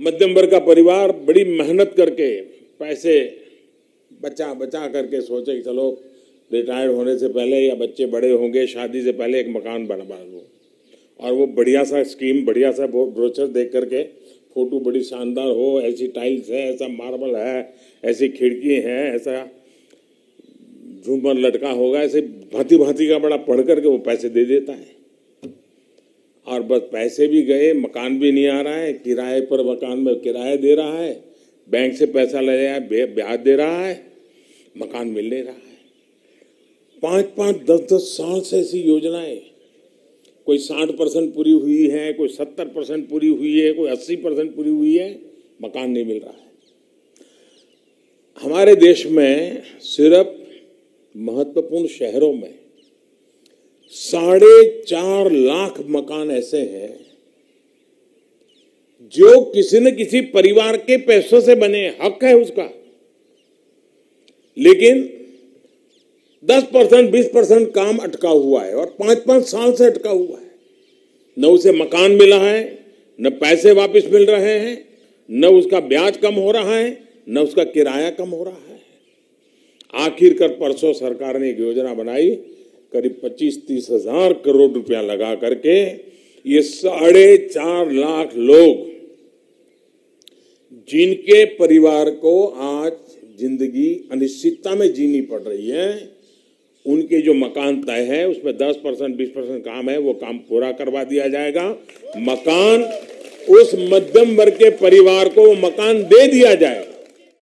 मध्यम वर्ग का परिवार, बड़ी मेहनत करके, पैसे बचा बचा करके सोचे कि चलो रिटायर होने से पहले या बच्चे बड़े होंगे, शादी से पहले एक मकान बनवा लो। और वो बढ़िया सा स्कीम बढ़िया सा ब्रोचर देख करके फ़ोटो बड़ी शानदार हो, ऐसी टाइल्स है, ऐसा मार्बल है, ऐसी खिड़की है, ऐसा झूमर लटका होगा, ऐसे भांति भांति का बड़ा पढ़ करके वो पैसे दे देता है। और बस पैसे भी गए, मकान भी नहीं आ रहा है, किराए पर मकान में किराया दे रहा है, बैंक से पैसा ले रहा है ब्याज दे रहा है, मकान मिल नहीं रहा है। पाँच पाँच, दस दस साल से ऐसी योजनाएँ, कोई साठ परसेंट पूरी हुई है, कोई सत्तर परसेंट पूरी हुई है, कोई अस्सी परसेंट पूरी हुई है, मकान नहीं मिल रहा है। हमारे देश में सिर्फ़ महत्वपूर्ण शहरों में साढ़े चार लाख मकान ऐसे हैं जो किसी न किसी परिवार के पैसों से बने हक है उसका। लेकिन 10 परसेंट, बीस परसेंट काम अटका हुआ है और पाँच पाँच साल से अटका हुआ है। न उसे मकान मिला है, न पैसे वापस मिल रहे हैं, न उसका ब्याज कम हो रहा है, न उसका किराया कम हो रहा है। आखिरकार परसों सरकार ने एक योजना बनाई करीब पच्चीस तीस हज़ार करोड़ रुपया लगा करके ये साढ़े चार लाख लोग जिनके परिवार को आज ज़िंदगी अनिश्चितता में जीनी पड़ रही है, उनके जो मकान तय है, उसमें 10 परसेंट, बीस परसेंट काम है, वो काम पूरा करवा दिया जाएगा। मकान उस मध्यम वर्ग के परिवार को मकान दे दिया जाएगा